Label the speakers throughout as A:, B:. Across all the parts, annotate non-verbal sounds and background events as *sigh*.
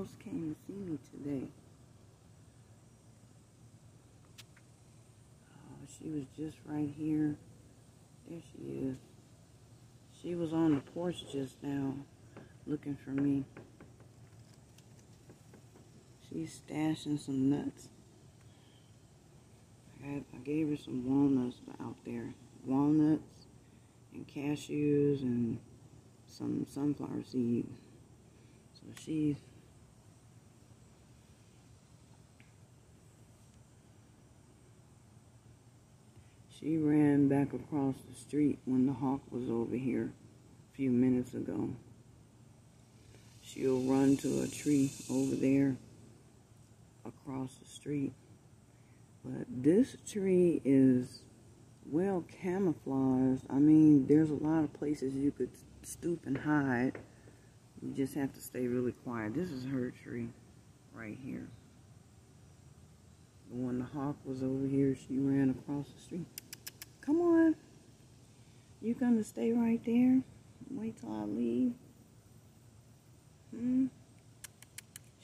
A: Look who came to see me today. Oh, she was just right here. There she is. She was on the porch just now looking for me. She's stashing some nuts. I, I gave her some walnuts out there. Walnuts and cashews and some sunflower seeds. So she's She ran back across the street when the hawk was over here a few minutes ago. She'll run to a tree over there across the street. But this tree is well camouflaged. I mean, there's a lot of places you could stoop and hide. You just have to stay really quiet. This is her tree right here. When the hawk was over here, she ran across the street. Come on. You gonna stay right there? Wait till I leave? Hmm?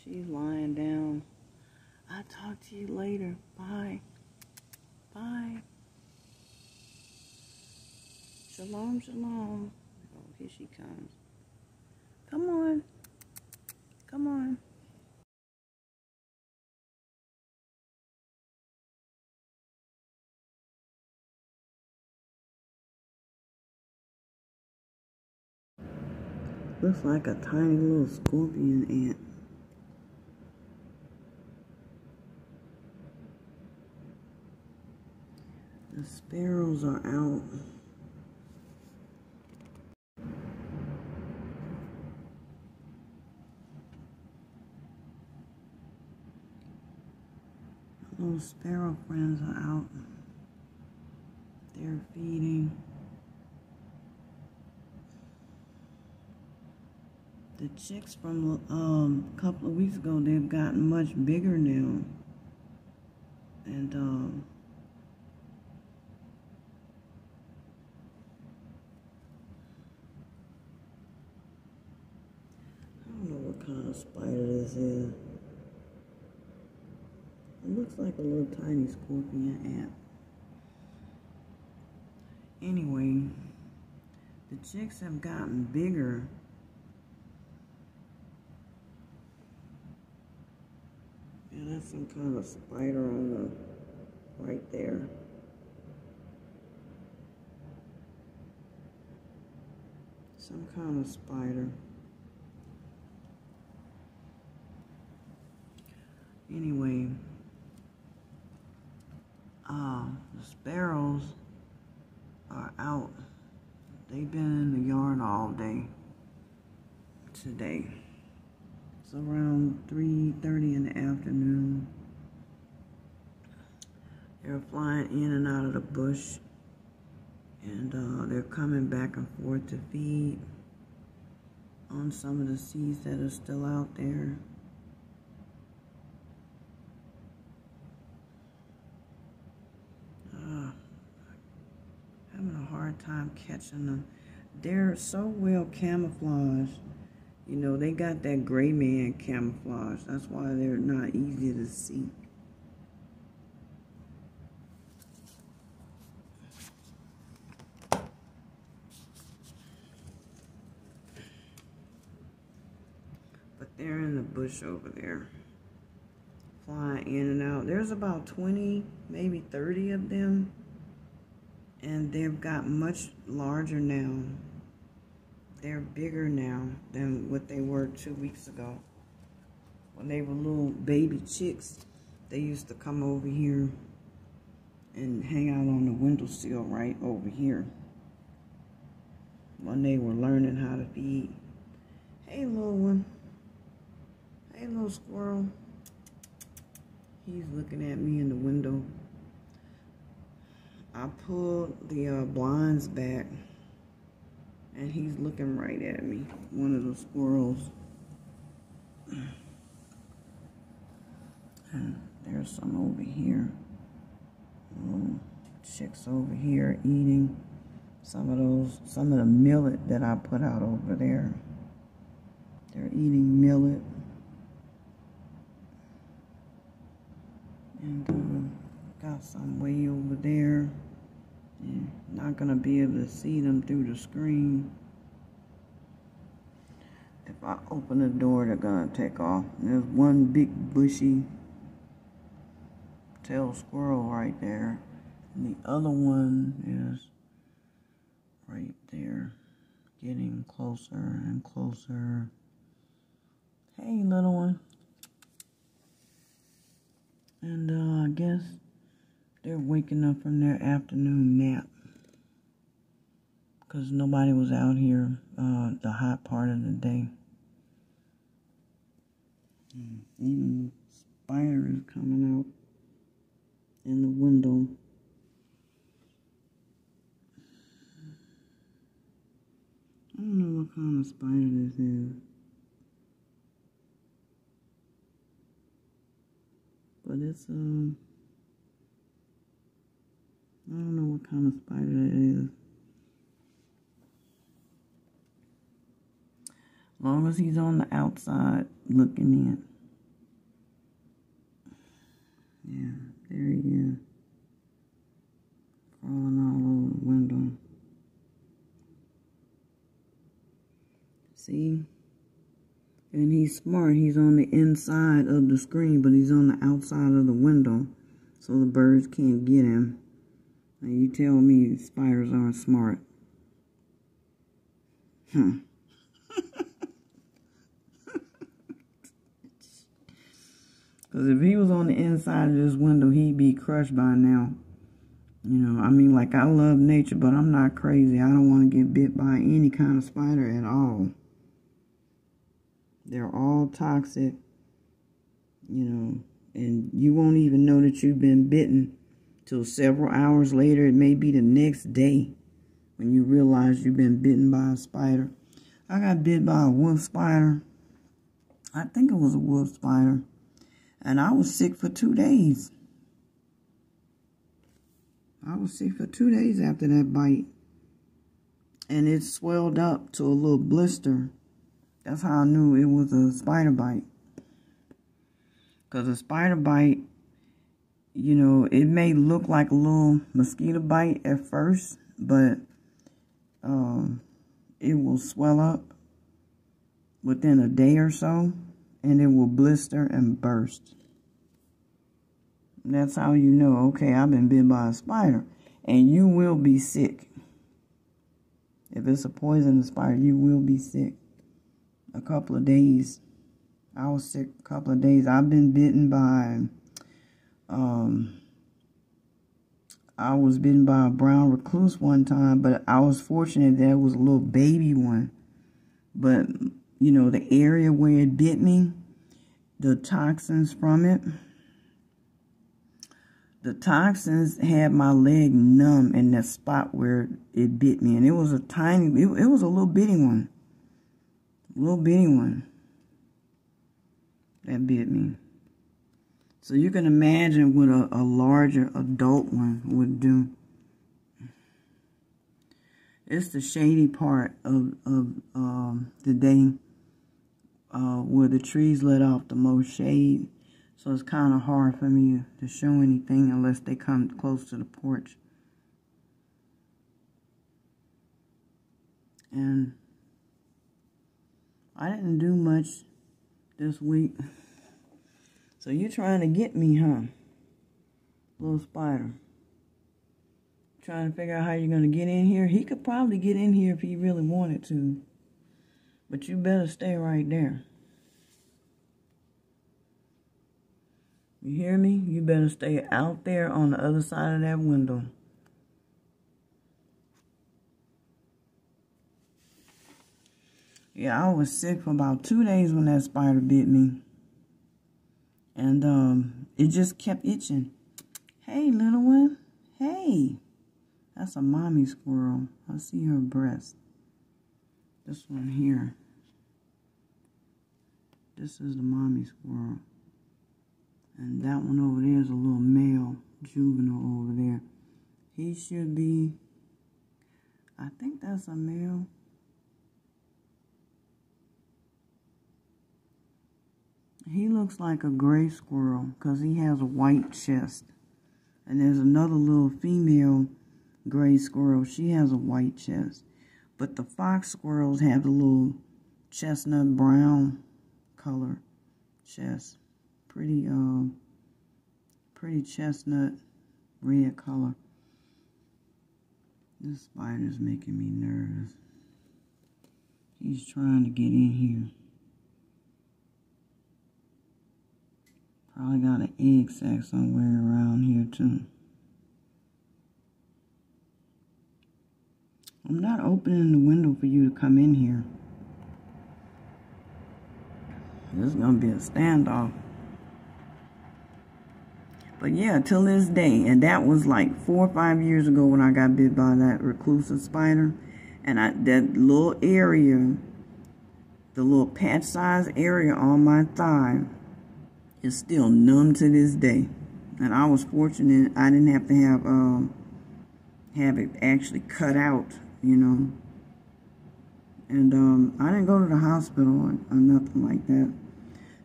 A: She's lying down. I'll talk to you later. Bye. Bye. Shalom, shalom. Oh, here she comes. Come on. Come on. Looks like a tiny little scorpion ant. The sparrows are out. Little sparrow friends are out. They're feeding. The chicks from um, a couple of weeks ago, they've gotten much bigger now. And um, I don't know what kind of spider this is. It looks like a little tiny scorpion ant. Anyway, the chicks have gotten bigger. Yeah, that's some kind of spider on the right there. Some kind of spider. Anyway, uh, the sparrows are out. They've been in the yard all day today. It's around 3.30 in the afternoon. They're flying in and out of the bush. And uh, they're coming back and forth to feed on some of the seeds that are still out there. Uh, having a hard time catching them. They're so well camouflaged. You know, they got that gray man camouflage. That's why they're not easy to see. But they're in the bush over there. Flying in and out. There's about 20, maybe 30 of them. And they've got much larger now. They're bigger now than what they were two weeks ago. When they were little baby chicks, they used to come over here and hang out on the windowsill right over here. When they were learning how to feed. Hey, little one. Hey, little squirrel. He's looking at me in the window. I pulled the uh, blinds back and he's looking right at me. One of the squirrels. *sighs* And there's some over here. Oh, chicks over here eating some of those, some of the millet that I put out over there. They're eating millet. And uh, got some way over there. Not going to be able to see them through the screen. If I open the door, they're going to take off. There's one big bushy tail squirrel right there. And the other one is right there. Getting closer and closer. Hey, little one. And uh, I guess they're waking up from their afternoon nap. Because nobody was out here uh, the hot part of the day. Mm, even spider is coming out in the window. I don't know what kind of spider this is. But it's, um, I don't know what kind of spider that is. Long as he's on the outside looking in. Yeah, there he is. Crawling all over the window. See? And he's smart. He's on the inside of the screen, but he's on the outside of the window. So the birds can't get him. And you tell me spiders aren't smart. Because *laughs* if he was on the inside of this window, he'd be crushed by now. You know, I mean, like, I love nature, but I'm not crazy. I don't want to get bit by any kind of spider at all. They're all toxic, you know, and you won't even know that you've been bitten till several hours later. It may be the next day when you realize you've been bitten by a spider. I got bit by a wolf spider. I think it was a wolf spider. And I was sick for two days. I was sick for two days after that bite. And it swelled up to a little blister. That's how I knew it was a spider bite. Because a spider bite, you know, it may look like a little mosquito bite at first, but um, it will swell up within a day or so, and it will blister and burst. That's how you know, okay, I've been bit by a spider. And you will be sick. If it's a poisonous spider, you will be sick. A couple of days. I was sick a couple of days. I've been bitten by, um, I was bitten by a brown recluse one time, but I was fortunate that it was a little baby one. But, you know, the area where it bit me, the toxins from it, the toxins had my leg numb in that spot where it bit me. And it was a tiny, it, it was a little bitty one. A little bitty one that bit me. So you can imagine what a, a larger adult one would do. It's the shady part of, of um, the day uh, where the trees let off the most shade so it's kind of hard for me to show anything unless they come close to the porch. And I didn't do much this week. *laughs* So you're trying to get me, huh? Little spider. Trying to figure out how you're going to get in here. He could probably get in here if he really wanted to. But you better stay right there. You hear me? You better stay out there on the other side of that window. Yeah, I was sick for about two days when that spider bit me. And um, it just kept itching. Hey, little one. Hey. That's a mommy squirrel. I see her breast. This one here. This is the mommy squirrel. And that one over there is a little male juvenile over there. He should be, I think that's a male. He looks like a gray squirrel because he has a white chest. And there's another little female gray squirrel. She has a white chest. But the fox squirrels have a little chestnut brown color chest. Pretty, uh, pretty chestnut red color. This spider's making me nervous. He's trying to get in here. Probably got an egg sac somewhere around here too. I'm not opening the window for you to come in here. This is going to be a standoff. But yeah, till this day, and that was like four or five years ago when I got bit by that reclusive spider. And I, that little area, the little patch size area on my thigh is still numb to this day. And I was fortunate I didn't have to have um, have it actually cut out, you know. And um, I didn't go to the hospital or, or nothing like that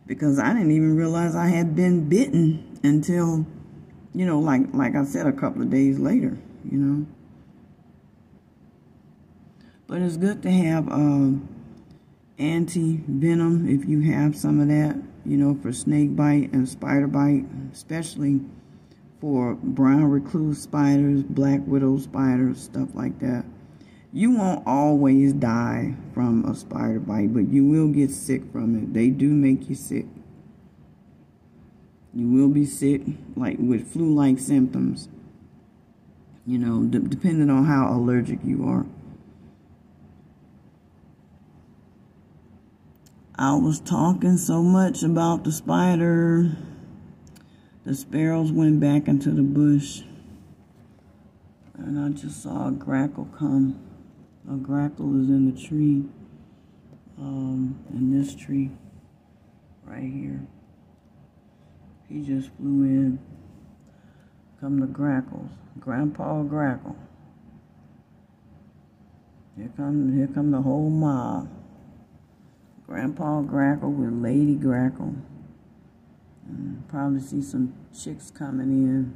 A: because I didn't even realize I had been bitten until, you know, like like I said, a couple of days later, you know. But it's good to have um, anti-venom if you have some of that, you know, for snake bite and spider bite, especially for brown recluse spiders, black widow spiders, stuff like that. You won't always die from a spider bite, but you will get sick from it. They do make you sick. You will be sick, like with flu-like symptoms, you know, depending on how allergic you are. I was talking so much about the spider. The sparrows went back into the bush. And I just saw a grackle come. A grackle is in the tree. Um, in this tree. Right here. He just flew in. Come the grackles. Grandpa Grackle. Here come, here come the whole mob. Grandpa Grackle with Lady Grackle. Mm, probably see some chicks coming in.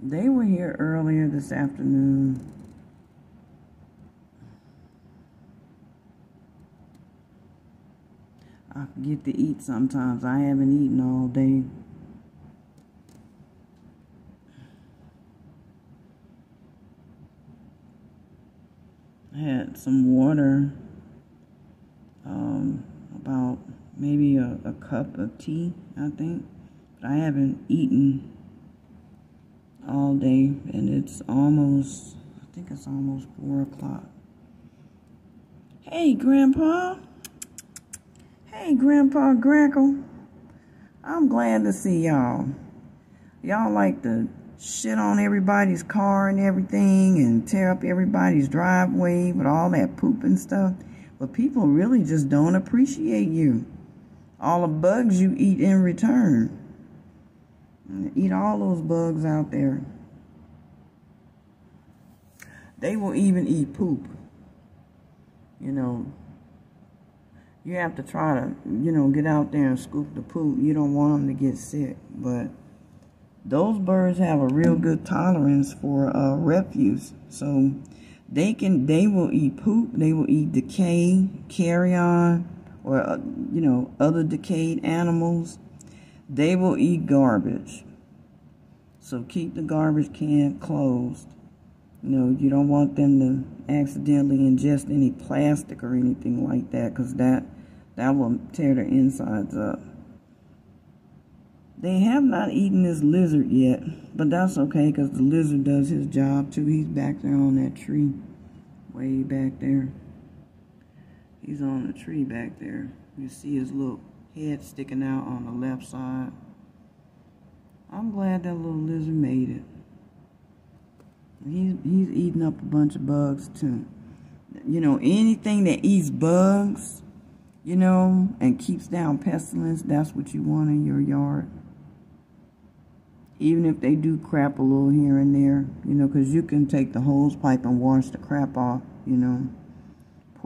A: They were here earlier this afternoon. I forget to eat sometimes. I haven't eaten all day. I had some water um, about maybe a, a cup of tea, I think. But I haven't eaten all day, and it's almost, I think it's almost 4 o'clock. Hey, Grandpa. Hey, Grandpa Grackle. I'm glad to see y'all. Y'all like to shit on everybody's car and everything and tear up everybody's driveway with all that poop and stuff. But people really just don't appreciate you. All the bugs you eat in return. Eat all those bugs out there. They will even eat poop. You know, you have to try to, you know, get out there and scoop the poop. You don't want them to get sick. But those birds have a real good tolerance for uh, refuse. So they can, they will eat poop, they will eat decay, carrion, or, uh, you know, other decayed animals. They will eat garbage. So keep the garbage can closed. You know, you don't want them to accidentally ingest any plastic or anything like that because that, that will tear their insides up. They have not eaten this lizard yet, but that's okay because the lizard does his job too. He's back there on that tree, way back there. He's on the tree back there. You see his little head sticking out on the left side. I'm glad that little lizard made it. He's, he's eating up a bunch of bugs too. You know, anything that eats bugs, you know, and keeps down pestilence, that's what you want in your yard even if they do crap a little here and there, you know, because you can take the hose pipe and wash the crap off, you know.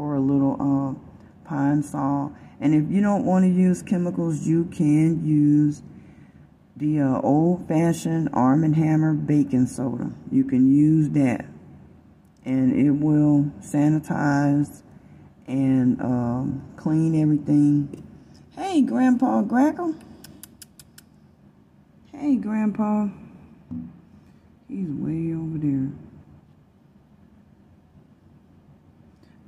A: Pour a little uh, Pine-Sol. And if you don't want to use chemicals, you can use the uh, old-fashioned Arm & Hammer baking soda. You can use that. And it will sanitize and um, clean everything. Hey, Grandpa Grackle. Hey, Grandpa. He's way over there.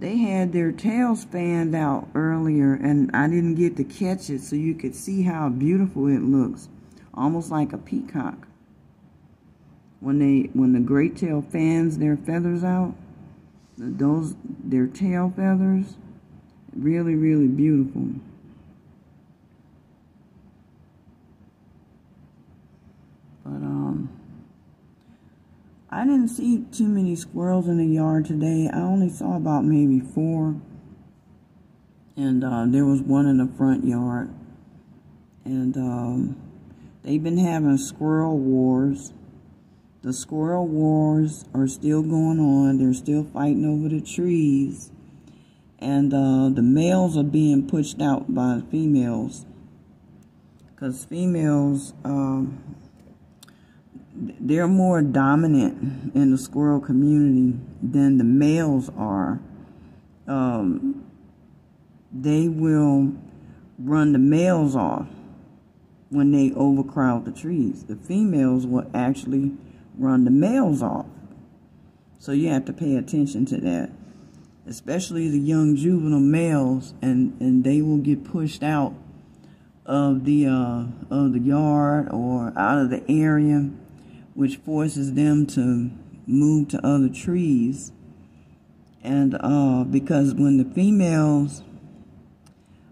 A: They had their tails fanned out earlier, and I didn't get to catch it so you could see how beautiful it looks. Almost like a peacock. When they when the great tail fans their feathers out, those their tail feathers, really, really beautiful. But um I didn't see too many squirrels in the yard today. I only saw about maybe four. And uh, there was one in the front yard. And um, they've been having squirrel wars. The squirrel wars are still going on. They're still fighting over the trees. And uh, the males are being pushed out by the females. Because females... Um, they're more dominant in the squirrel community than the males are. Um, they will run the males off when they overcrowd the trees. The females will actually run the males off. So you have to pay attention to that. Especially the young juvenile males and, and they will get pushed out of the uh, of the yard or out of the area which forces them to move to other trees. And uh, because when the females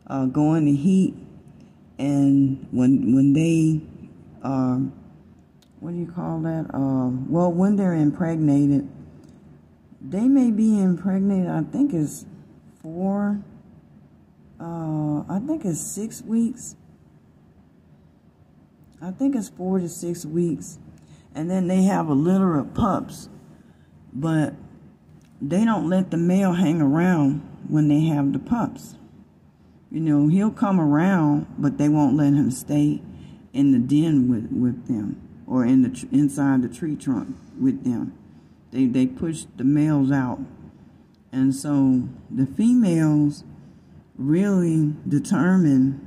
A: uh, go in the heat, and when when they are, what do you call that? Uh, well, when they're impregnated, they may be impregnated. I think it's four. Uh, I think it's six weeks. I think it's four to six weeks and then they have a litter of pups, but they don't let the male hang around when they have the pups. You know, he'll come around, but they won't let him stay in the den with, with them or in the inside the tree trunk with them. They they push the males out, and so the females really determine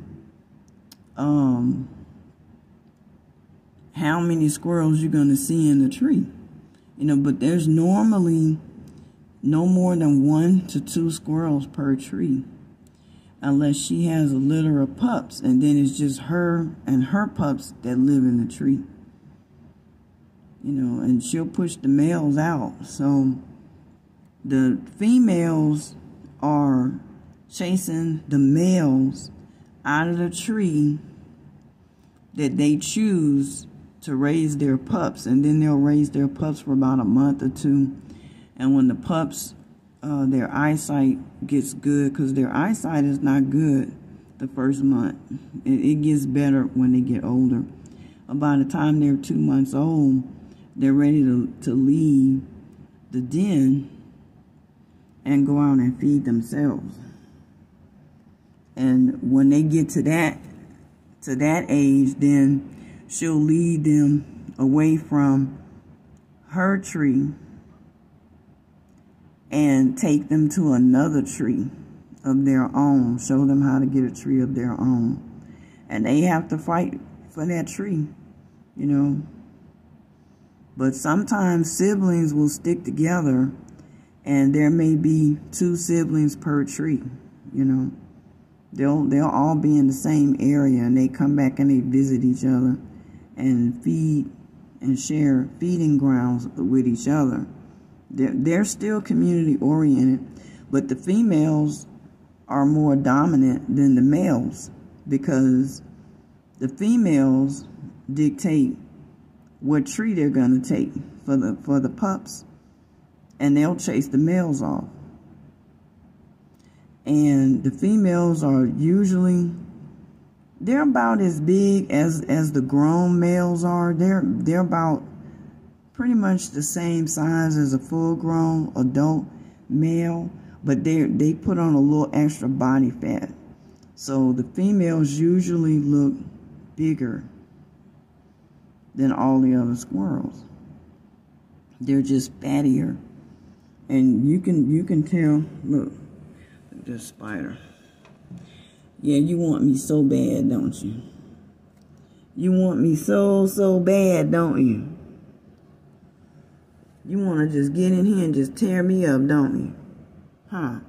A: um, how many squirrels you're going to see in the tree. You know, but there's normally no more than one to two squirrels per tree. Unless she has a litter of pups. And then it's just her and her pups that live in the tree. You know, and she'll push the males out. So the females are chasing the males out of the tree that they choose to raise their pups, and then they'll raise their pups for about a month or two. And when the pups, uh, their eyesight gets good, because their eyesight is not good the first month. It, it gets better when they get older. By the time they're two months old, they're ready to, to leave the den and go out and feed themselves. And when they get to that to that age, then she'll lead them away from her tree and take them to another tree of their own, show them how to get a tree of their own. And they have to fight for that tree, you know. But sometimes siblings will stick together and there may be two siblings per tree, you know. They'll they'll all be in the same area and they come back and they visit each other and feed and share feeding grounds with each other. They're, they're still community oriented, but the females are more dominant than the males because the females dictate what tree they're going to take for the for the pups and they'll chase the males off and the females are usually they're about as big as as the grown males are. They're they're about pretty much the same size as a full grown adult male, but they they put on a little extra body fat. So the females usually look bigger than all the other squirrels. They're just fattier. And you can you can tell, look, this spider. Yeah, you want me so bad, don't you? You want me so, so bad, don't you? You want to just get in here and just tear me up, don't you? Huh?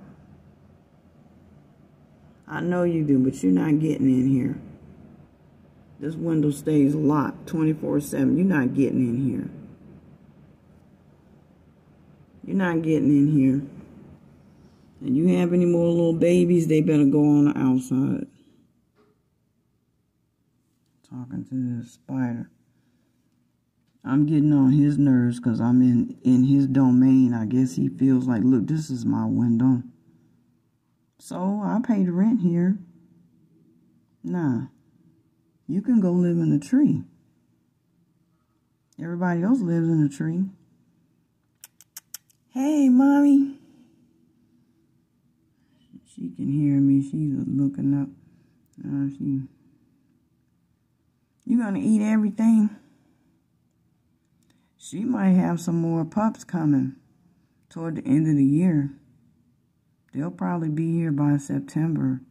A: I know you do, but you're not getting in here. This window stays locked 24-7. You're not getting in here. You're not getting in here. And you have any more little babies, they better go on the outside. Talking to the spider. I'm getting on his nerves because I'm in, in his domain. I guess he feels like, look, this is my window. So I pay the rent here. Nah. You can go live in a tree. Everybody else lives in a tree. Hey, mommy. She can hear me. She's looking up. Uh, she. You gonna eat everything? She might have some more pups coming toward the end of the year. They'll probably be here by September.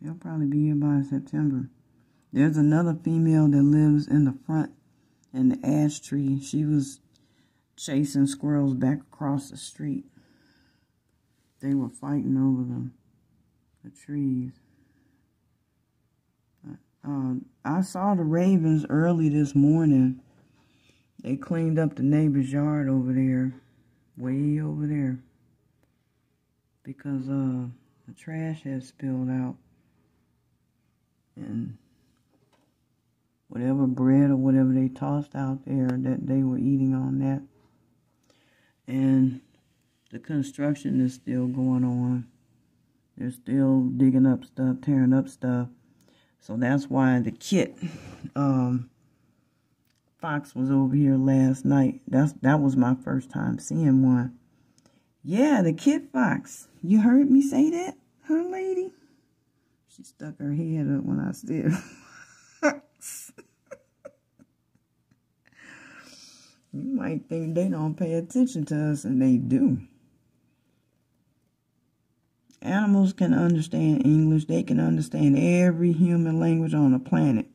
A: They'll probably be here by September. There's another female that lives in the front in the ash tree. She was chasing squirrels back across the street. They were fighting over the, the trees. Uh, I saw the ravens early this morning. They cleaned up the neighbor's yard over there, way over there, because uh, the trash had spilled out. And whatever bread or whatever they tossed out there, that they were eating on that. And the construction is still going on. They're still digging up stuff, tearing up stuff. So that's why the kit um, fox was over here last night. That's that was my first time seeing one. Yeah, the kit fox. You heard me say that, huh, lady? She stuck her head up when I said *laughs* You might think they don't pay attention to us, and they do. Animals can understand English. They can understand every human language on the planet.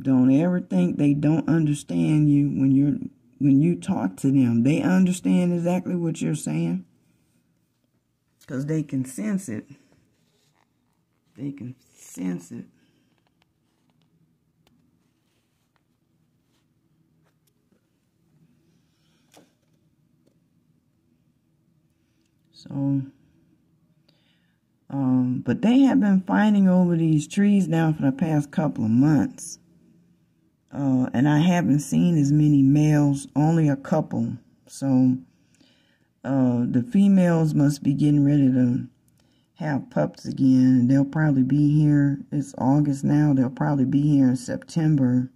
A: Don't ever think they don't understand you when you're when you talk to them. They understand exactly what you're saying. Because they can sense it. They can sense it. So um, but they have been fighting over these trees now for the past couple of months. Uh, and I haven't seen as many males, only a couple. So uh, the females must be getting ready to have pups again. They'll probably be here. It's August now. They'll probably be here in September.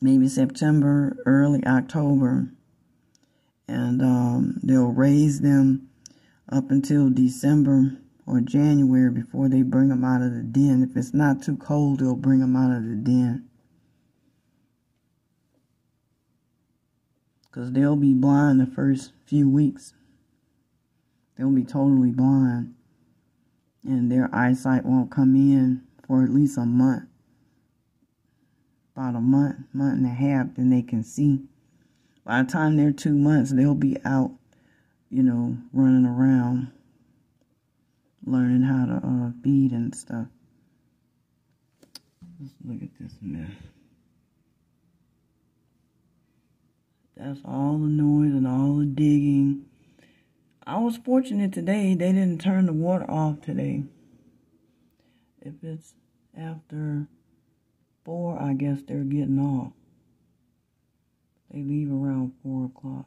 A: Maybe September, early October. And um, they'll raise them up until December or January before they bring them out of the den. If it's not too cold, they'll bring them out of the den. Because they'll be blind the first few weeks. They'll be totally blind. And their eyesight won't come in for at least a month. About a month, month and a half, then they can see. By the time they're two months, they'll be out you know, running around, learning how to uh, feed and stuff. Let's look at this mess. That's all the noise and all the digging. I was fortunate today. They didn't turn the water off today. If it's after four, I guess they're getting off. They leave around four o'clock.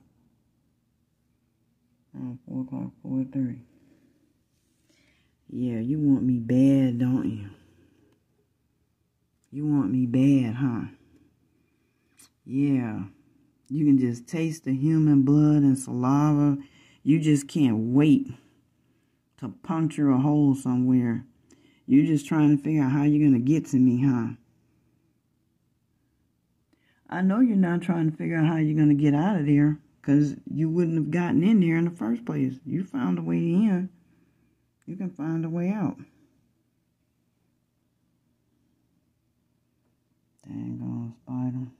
A: Around 4 o'clock, 4.30. Yeah, you want me bad, don't you? You want me bad, huh? Yeah. You can just taste the human blood and saliva. You just can't wait to puncture a hole somewhere. You're just trying to figure out how you're going to get to me, huh? I know you're not trying to figure out how you're going to get out of there because you wouldn't have gotten in there in the first place. You found a way in. You can find a way out. Dang on, spider.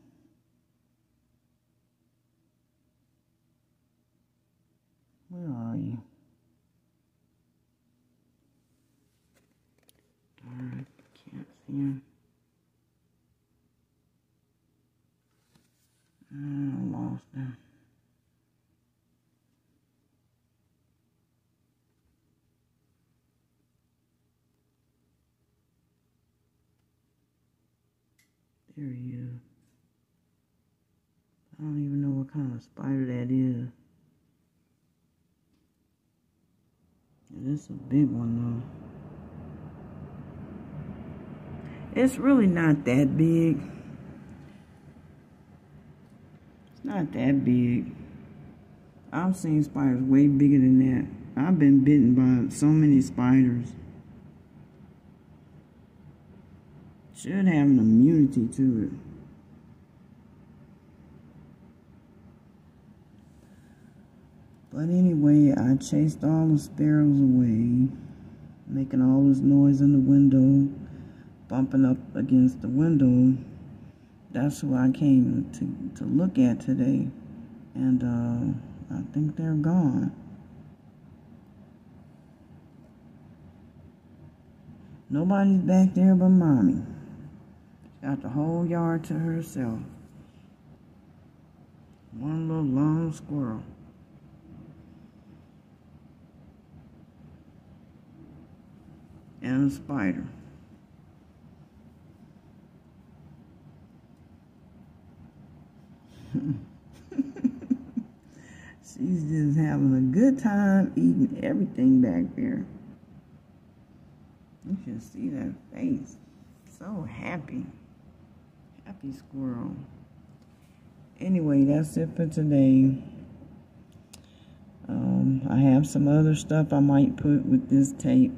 A: Where are you? Darn, can't see him. I lost him. There he is. I don't even know what kind of spider that is. It's a big one though. It's really not that big. It's not that big. I've seen spiders way bigger than that. I've been bitten by so many spiders. Should have an immunity to it. But anyway, I chased all the sparrows away, making all this noise in the window, bumping up against the window. That's who I came to, to look at today. And uh, I think they're gone. Nobody's back there but mommy. She got the whole yard to herself. One little long squirrel. and a spider. *laughs* She's just having a good time eating everything back there. You should see that face. So happy. Happy squirrel. Anyway, that's it for today. Um, I have some other stuff I might put with this tape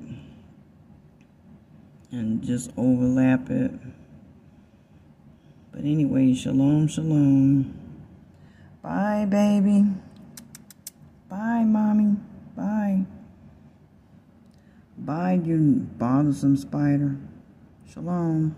A: and just overlap it. But anyway, shalom, shalom. Bye, baby. Bye, mommy. Bye. Bye, you bothersome spider. Shalom.